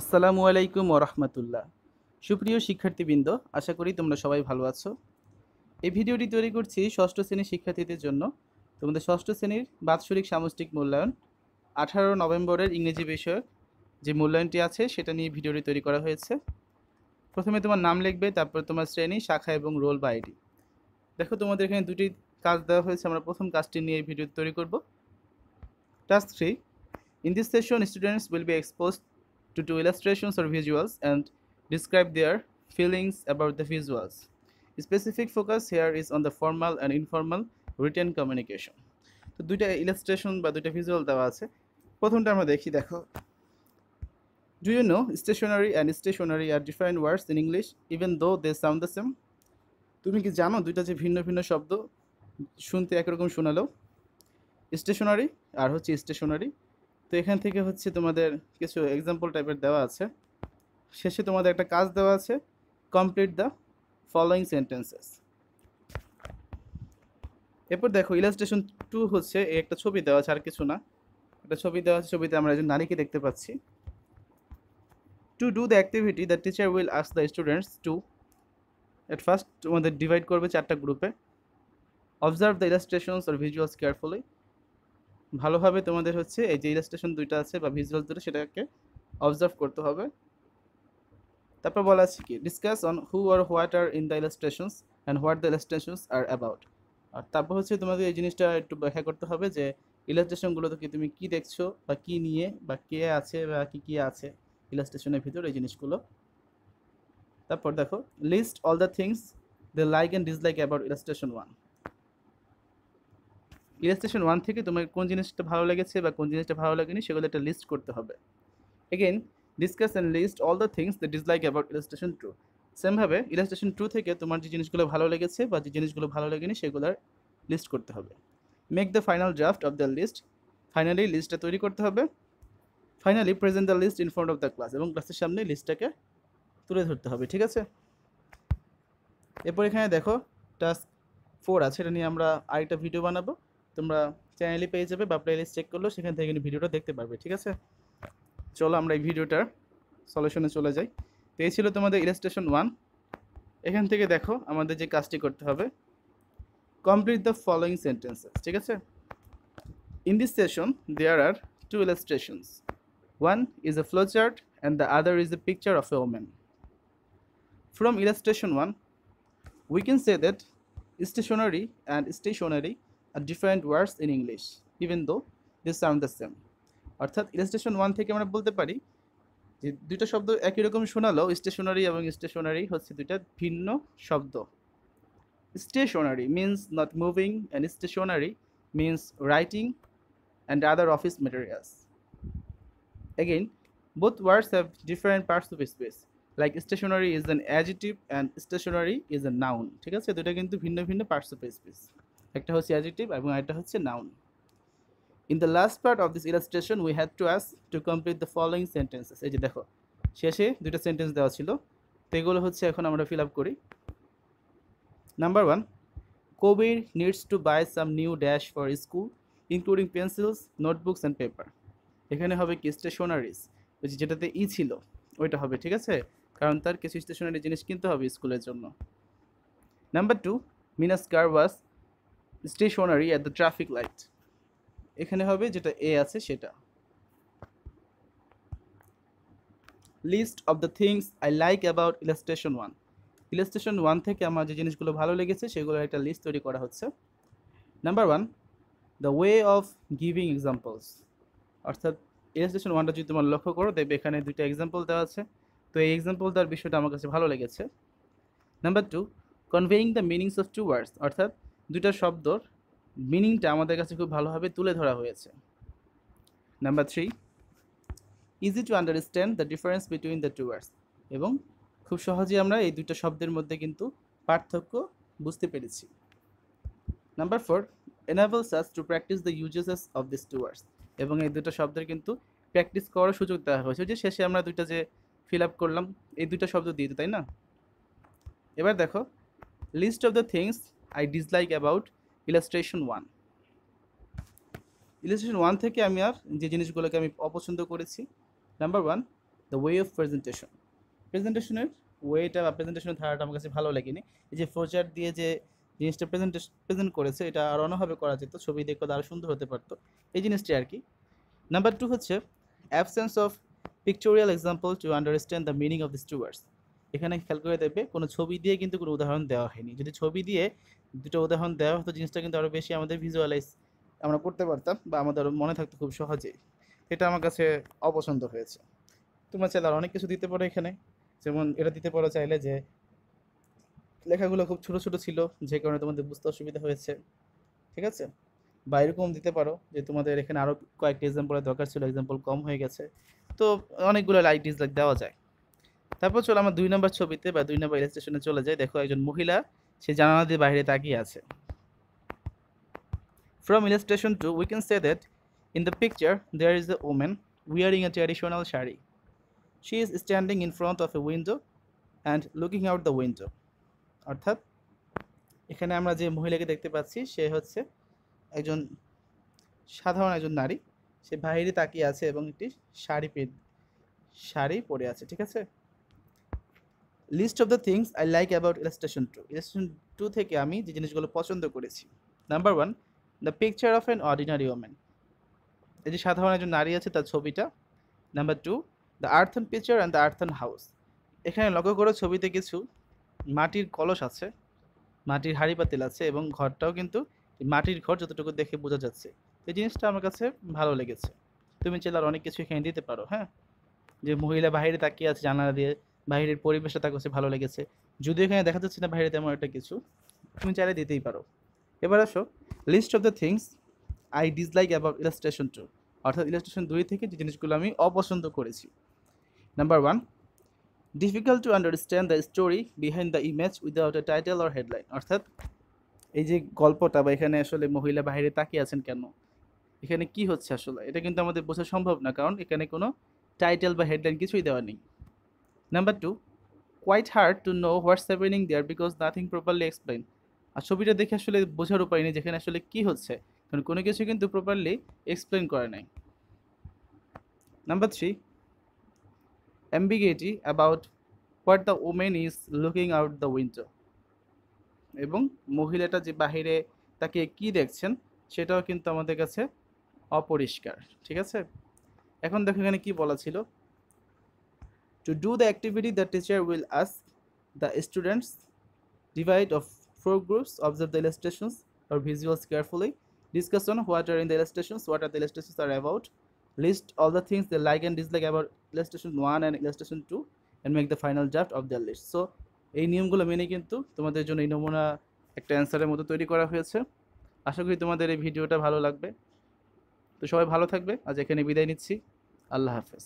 আসসালামু আলাইকুম ওরহমতুল্লাহ সুপ্রিয় শিক্ষার্থীবৃন্দ, আশা করি তোমরা সবাই ভালো আছো। এই ভিডিওটি তৈরি করছি ষষ্ঠ শ্রেণির শিক্ষার্থীদের জন্য। তোমাদের ষষ্ঠ শ্রেণির বাৎসরিক সামষ্টিক মূল্যায়ন, আঠারো নভেম্বরের ইংরেজি বিষয়ক যে মূল্যায়নটি আছে, সেটা নিয়ে ভিডিওটি তৈরি করা হয়েছে। প্রথমে তোমার নাম লিখবে, তারপর তোমার শ্রেণি, শাখা এবং রোল বা আইডি। দেখো, তোমাদের এখানে দুটি কাজ দেওয়া হয়েছে, আমরা প্রথম কাজটি নিয়ে ভিডিও তৈরি করব। Task three in this session students will be exposed to do illustrations or visuals and describe their feelings about the visuals. Specific focus here is on the formal and informal written communication. তো দুইটা illustration বা দুইটা visual দেওয়া আছে। প্রথমটা আমরা দেখি, দেখো। Do you know stationary and stationery are different words in English even though they sound the same তুমি কি জানো দুইটা যে ভিন্ন ভিন্ন শব্দ শুনতে একরকম শোনালো? স্টেশনারি আর হচ্ছে স্টেশনারি তো এখান থেকে হচ্ছে তোমাদের কিছু এক্সাম্পল টাইপের দেওয়া আছে। শেষে তোমাদের একটা কাজ দেওয়া আছে কমপ্লিট দ্য ফলোয়িং সেন্টেন্সেস এরপর দেখো ইলাস্ট্রেশন টু হচ্ছে একটা ছবি দেওয়া আছে, আর কিছু না। একটা ছবি দেওয়া আছে, ছবিতে আমরা একজন নারীকে দেখতে পাচ্ছি। To do the activity the teacher will ask the students to at first তোমাদের ডিভাইড করবে চারটা গ্রুপে observe the illustrations or visuals carefully ভালোভাবে তোমাদের হচ্ছে এই যে ইলাস্ট্রেশন দুইটা আছে বা ভিজুয়াল দুটো সেটাকে অবজার্ভ করতে হবে। তারপর বলা আছে কি discuss on who are what are in the illustrations and what the illustrations are about আর তারপর হচ্ছে তোমাদের এই জিনিসটা একটু ব্যাখ্যা করতে হবে যে ইলাস্ট্রেশনগুলোতে কি তুমি কি দেখছ বা কি নিয়ে বা কে আছে বা কি কি আছে ইলাস্ট্রেশনের ভিতর এই জিনিসগুলো। তারপর দেখো list all the things the like and dislike about illustration one illustration one থেকে তোমার কোন জিনিসটা ভালো লেগেছে বা কোন জিনিসটা ভালো লাগেনি সেগুলো একটা লিস্ট করতে হবে। Again discuss and list all the things the dislike about illustration two সেমভাবে ইলাস্ট্রেশন টু থেকে তোমার যে জিনিসগুলো ভালো লেগেছে বা যে জিনিসগুলো ভালো লাগেনি সেগুলোর লিস্ট করতে হবে। Make the final draft of the list finally লিস্টটা তৈরি করতে হবে। Finally present the list in front of the class এবং ক্লাসের সামনে লিস্টটাকে তুলে ধরতে হবে, ঠিক আছে? এরপর এখানে দেখো টাস্ক ফোর আছে, এটা নিয়ে আমরা আরেকটা ভিডিও বানাবো। তোমরা চ্যানেলে পেয়ে যাবে বা প্লেলিস্ট চেক করলেও সেখান থেকে কিন্তু ভিডিওটা দেখতে পারবে, ঠিক আছে? চলো আমরা এই ভিডিওটার সলিউশনে চলে যাই। তো এই ছিল তোমাদের ইলাস্ট্রেশন ওয়ান এখান থেকে দেখো আমাদের যে কাজটি করতে হবে। কমপ্লিট দ্য ফলোয়িং সেন্টেন্সেস ঠিক আছে? In this session there are two illustrations one is a flow chart and the other is a picture of a women from illustration one we can say that stationary and stationary are different words in English, even though they sound the same. অর্থাৎ illustration one থেকে আমরা বলতে পারি যে দুইটা শব্দ একই রকম শোনালো স্টেশনারি এবং স্টেশনারি হচ্ছে দুইটা ভিন্ন শব্দ stationary means not moving and stationery means writing and other office materials Again, both words have different parts of speech. Like stationary is an adjective and stationery is a noun ঠিক আছে দুটো কিন্তু ভিন্ন ভিন্ন পার্টস অফ স্পিচ একটা হচ্ছে adjective এবং একটা হচ্ছে noun in the last part of this illustration we had to us to complete the following sentences এই যে দেখো, শেষে দুটো সেন্টেন্স দেওয়া ছিল, তো এগুলো হচ্ছে এখন আমরা ফিল আপ করি। Number one Kabir needs to buy some new dash for school including pencils notebooks and paper এখানে হবে কি? স্টেশনারিজ যেটাতে ই ছিল, ওইটা হবে, ঠিক আছে? কারণ তার কিছু স্টেশনারি জিনিস কিনতে হবে স্কুলের জন্য। Number two Meena's was stationary at the traffic light এখানে হবে যেটা এ আছে সেটা। List of the things I like about illustration one illustration one থেকে আমার যে জিনিসগুলো ভালো লেগেছে সেগুলোর একটা লিস্ট তৈরি করা হচ্ছে। Number one the way of giving examples অর্থাৎ ইলাস্ট্রেশন ওয়ানটা যদি তোমার লক্ষ্য করো, দেখবে এখানে দুইটা এক্সাম্পল দেওয়া আছে। তো এই এক্সাম্পল দেওয়ার বিষয়টা আমার কাছে ভালো লেগেছে। Number two conveying the meanings of two words অর্থাৎ দুটা শব্দর মিনিংটা আমাদের কাছে খুব ভালোভাবে তুলে ধরা হয়েছে। Number three easy to understand the difference between the two words এবং খুব সহজেই আমরা এই দুটো শব্দের মধ্যে কিন্তু পার্থক্য বুঝতে পেরেছি। Number four enables us to practise the usages of this two words এবং এই দুটো শব্দের কিন্তু প্র্যাকটিস করার সুযোগ দেওয়া হয়েছে। যে শেষে আমরা দুইটা যে ফিল আপ করলাম, এই দুইটা শব্দ দিয়ে তাই না? এবার দেখো list of the things I dislike about illustration one illustration one থেকে আমি আর যে জিনিসগুলোকে আমি অপছন্দ করেছি number one the way of presentation প্রেজেন্টেশনের ওয়েটা বা প্রেজেন্টেশনের ধারাটা আমার কাছে ভালো লাগেনি। এই যে ফ্লোচার দিয়ে যে জিনিসটা প্রেজেন্টেশন প্রেজেন্ট করেছে, এটা আরও অন্যভাবে করা যেত, ছবি দেখতে আরও সুন্দর হতে পারতো। এই জিনিসটি আর কি। নাম্বার টু হচ্ছে absence of pictorial example to understand the meaning of this two words এখানে খেয়াল করে দেখবে, কোনো ছবি দিয়ে কিন্তু কোনো উদাহরণ দেওয়া হয়নি। যদি ছবি দিয়ে দুটো উদাহরণ দেওয়া হতো, জিনিসটা কিন্তু আরও বেশি আমাদের ভিজুয়ালাইজ আমরা করতে পারতাম বা আমাদের মনে থাকতো খুব সহজেই। এটা আমার কাছে অপছন্দ হয়েছে। তোমরা চাইলে আর অনেক কিছু দিতে পারো এখানে। যেমন এটা দিতে পারো চাইলে যে লেখাগুলো খুব ছোট ছোট ছিল, যে কারণে তোমাদের বুঝতে অসুবিধা হয়েছে। ঠিক আছে? বা এরকম দিতে পারো যে তোমাদের এখানে আরও কয়েকটি এক্সাম্পলের দরকার ছিল এক্সাম্পল কম হয়ে গেছে। তো অনেকগুলো ডিসলাইক দেওয়া যায়। তারপর চলো আমার দুই নম্বর ছবিতে বা দুই নম্বর ইলাস্ট্রেশনে চলে যায় দেখো একজন মহিলা সে জানালা দিয়ে বাইরে তাকিয়ে আছে। From illustration two we can say that in the picture there is the women wearing a traditional sari she is standing in front of a window and looking out the window অর্থাৎ, এখানে আমরা যে মহিলাকে দেখতে পাচ্ছি, সে হচ্ছে একজন সাধারণ একজন নারী। সে বাহিরে তাকিয়ে আছে এবং একটি শাড়ি পে, শাড়ি পরে আছে, ঠিক আছে? List of the things I like about illustration two illustration two থেকে আমি যে জিনিসগুলো পছন্দ করেছি। Number one the picture of an ordinary women এই যে সাধারণ একজন নারী আছে তার ছবিটা। Number two the earthen picture and the earthen house এখানে লক্ষ্য করো ছবিতে কিছু মাটির কলস আছে, মাটির হাঁড়ি পাতিল আছে এবং ঘরটাও কিন্তু মাটির ঘর যতটুকু দেখে বোঝা যাচ্ছে। এই জিনিসটা আমার কাছে ভালো লেগেছে। তুমি চাইলে আর অনেক কিছু এখানে দিতে পারো হ্যাঁ? যে মহিলা বাইরে তাকিয়ে আছে জানালা দিয়ে বাইরের পরিবেশটা তার কাছে ভালো লেগেছে। যদিও এখানে দেখা যাচ্ছে না বাইরে তেমন একটা কিছু। তুমি চাইলে দিতেই পারো। এবার আসো list of the things I dislike about illustration two অর্থাৎ ইলাস্ট্রেশন দুই থেকে যে জিনিসগুলো আমি অপছন্দ করেছি। Number one difficult to understand the story behind the image without a title or headline অর্থাৎ এই যে গল্পটা বা এখানে আসলে মহিলা বাইরে তাকিয়ে আছেন কেন? এখানে কি হচ্ছে আসলে? এটা কিন্তু আমাদের বোঝা সম্ভব না, কারণ এখানে কোনো টাইটেল বা হেডলাইন কিছুই দেওয়া নেই। Number two quite hard to know what's happening there because nothing properly explain আর ছবিটা দেখে আসলে বোঝার উপায় নেই যেখানে আসলে কি হচ্ছে। কারণ কোনো কিছু কিন্তু প্রপারলি এক্সপ্লেন করে নাই। Number three ambiguity about what the women is looking out the window এবং মহিলাটা যে বাহিরে তাকে কি দেখছেন সেটাও কিন্তু আমাদের কাছে অপরিষ্কার। ঠিক আছে? এখন দেখো এখানে কি বলা ছিল? To do the activity the teacher will ask the students divide of four groups observe the illustrations or visuals carefully discuss on what are in the illustrations what are the illustrations are about list all the things they like and dislike about illustration 1 and illustration 2 and make the final draft of their list so এই নিয়মগুলো মেনে কিন্তু তোমাদের জন্য এই নমুনা একটা অ্যান্সারের মতো তৈরি করা হয়েছে আশা করি তোমাদের এই ভিডিওটা ভালো লাগবে তো সবাই ভালো থাকবে আজ এখানে বিদায় নিচ্ছি আল্লাহ হাফেজ